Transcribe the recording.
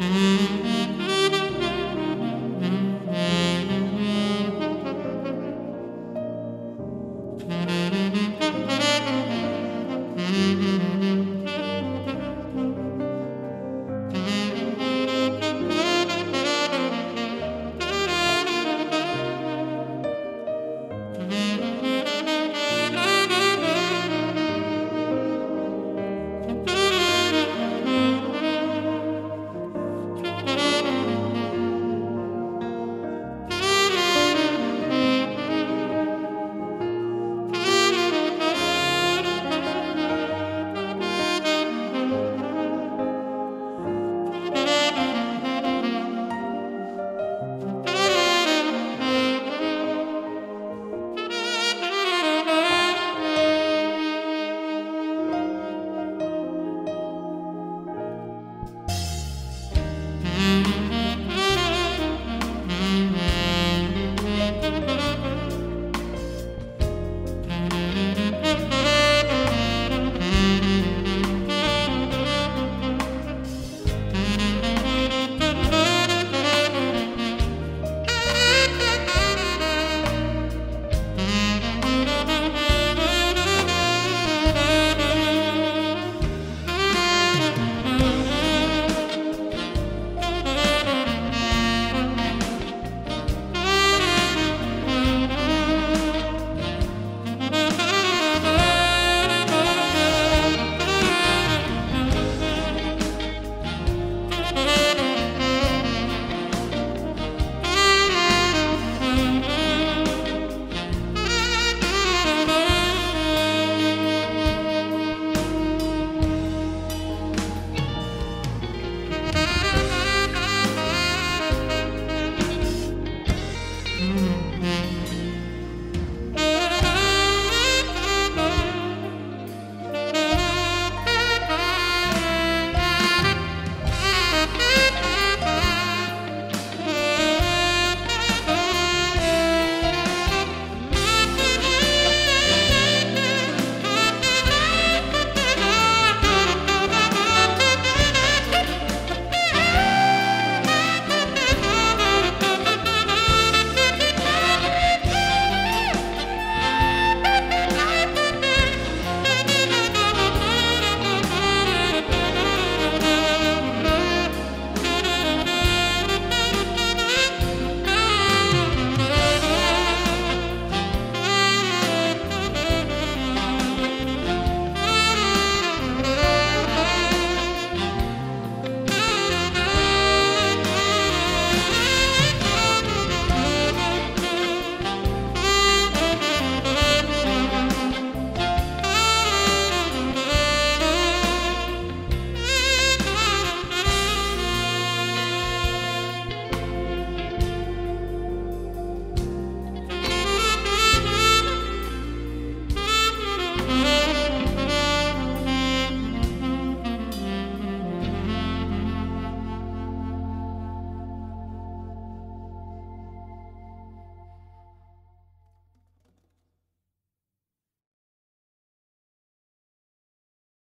Música Bye.